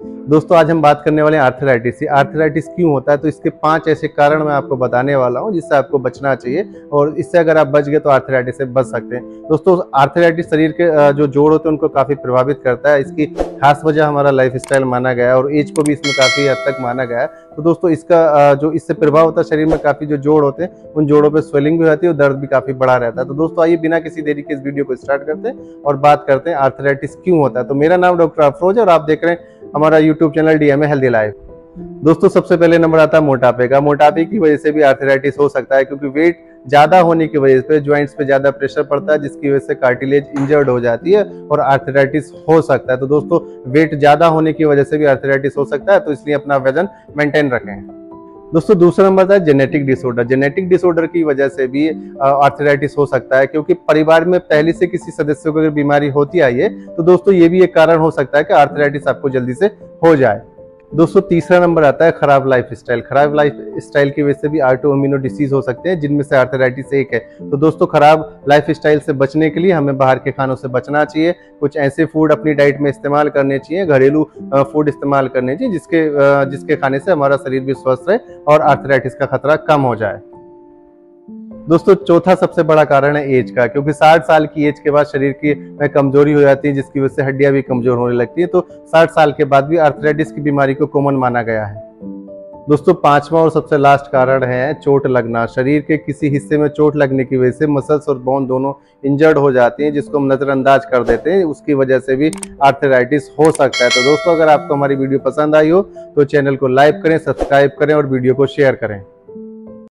दोस्तों, आज हम बात करने वाले हैं आर्थराइटिस से आर्थराइटिस क्यों होता है? तो इसके पाँच ऐसे कारण मैं आपको बताने वाला हूँ, जिससे आपको बचना चाहिए, और इससे अगर आप बच गए तो आर्थराइटिस से बच सकते हैं। दोस्तों आर्थराइटिस शरीर के जो जोड़ होते हैं, उनको काफ़ी प्रभावित करता है। इसकी खास वजह हमारा लाइफ माना गया है, और एज को भी इसमें काफ़ी हद तक माना गया है। तो दोस्तों, इसका जो इससे प्रभाव होता है, शरीर में काफ़ी जो जोड़ होते हैं, उन जोड़ों पर स्वेलिंग भी होती है, और दर्द भी काफ़ी बड़ा रहता है। तो दोस्तों, आइए बिना किसी देरी के इस वीडियो को स्टार्ट करते हैं, और बात करते हैं आर्थराइटिस क्यों होता है। तो मेरा नाम डॉक्टर अफरोज है, और आप देख रहे हैं हमारा YouTube channel D M healthy life दोस्तों, सबसे पहले नंबर आता है मोटापे का। मोटापे की वजह से भी आर्थराइटिस हो सकता है क्योंकि वेट ज़्यादा होने की वजह से ज्वाइंट्स पे ज़्यादा प्रेशर पड़ता है, जिसकी वजह से कार्टिलेज इंजर्ड हो जाती है और आर्थराइटिस हो सकता है। तो दोस्तों वेट ज़्यादा होने की वजह से भी आर्थराइटिस हो सकता है तो इसलिए अपना वज़न मेंटेन रखें। दोस्तों, दूसरा नंबर था जेनेटिक डिसऑर्डर जेनेटिक डिसऑर्डर की वजह से भी आर्थराइटिस हो सकता है, क्योंकि परिवार में पहले से किसी सदस्य को अगर बीमारी होती आई है तो दोस्तों, ये भी एक कारण हो सकता है कि आर्थराइटिस आपको जल्दी से हो जाए। दोस्तों तीसरा नंबर आता है खराब लाइफ स्टाइल खराब लाइफ स्टाइल की वजह से भी आर्टो अमीनो डिसीज हो सकते हैं, जिनमें से आर्थराइटिस एक है। तो दोस्तों, खराब लाइफ स्टाइल से बचने के लिए हमें बाहर के खानों से बचना चाहिए। कुछ ऐसे फ़ूड अपनी डाइट में इस्तेमाल करने चाहिए, घरेलू फ़ूड इस्तेमाल करने चाहिए, जिसके जिसके खाने से हमारा शरीर भी स्वस्थ रहे और आर्थराइटिस का खतरा कम हो जाए। दोस्तों, चौथा सबसे बड़ा कारण है एज का, क्योंकि 60 साल की एज के बाद शरीर की में कमज़ोरी हो जाती है, जिसकी वजह से हड्डियाँ भी कमज़ोर होने लगती है। तो 60 साल के बाद भी आर्थराइटिस की बीमारी को कॉमन माना गया है। दोस्तों, पांचवा और सबसे लास्ट कारण है चोट लगना। शरीर के किसी हिस्से में चोट लगने की वजह से मसल्स और बोन दोनों इंजर्ड हो जाती हैं, जिसको हम नजरअंदाज कर देते हैं। उसकी वजह से भी आर्थराइटिस हो सकता है। तो दोस्तों, अगर आपको हमारी वीडियो पसंद आई हो तो चैनल को लाइक करें, सब्सक्राइब करें और वीडियो को शेयर करें।